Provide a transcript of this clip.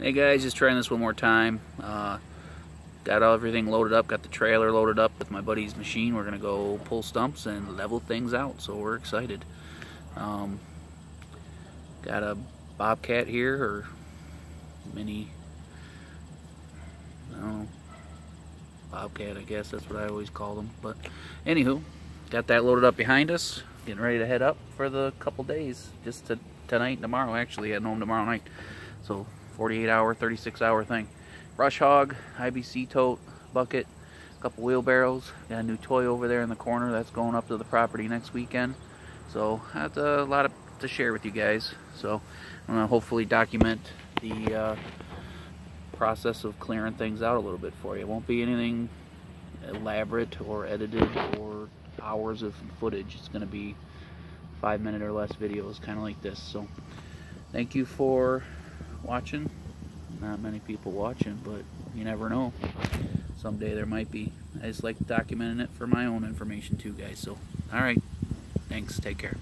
Hey guys, just trying this one more time. Uh, got everything loaded up, got the trailer loaded up with my buddy's machine. We're gonna go pull stumps and level things out, so we're excited. Um, got a bobcat here, or mini, I don't know, bobcat I guess, that's what I always call them. But anywho, got that loaded up behind us, getting ready to head up for the couple days, just to, tonight and tomorrow actually, heading home tomorrow night. So 48 hour, 36 hour thing. Brush hog, IBC tote, bucket, a couple wheelbarrows. Got a new toy over there in the corner that's going up to the property next weekend. So that's a lot of, to share with you guys. So I'm gonna hopefully document the uh, process of clearing things out a little bit for you. It won't be anything elaborate or edited or hours of footage. It's gonna be five minute or less videos, kind of like this. So thank you for watching. Not many people watching, but you never know. Someday there might be. I just like documenting it for my own information too, guys. So, all right. Thanks. Take care.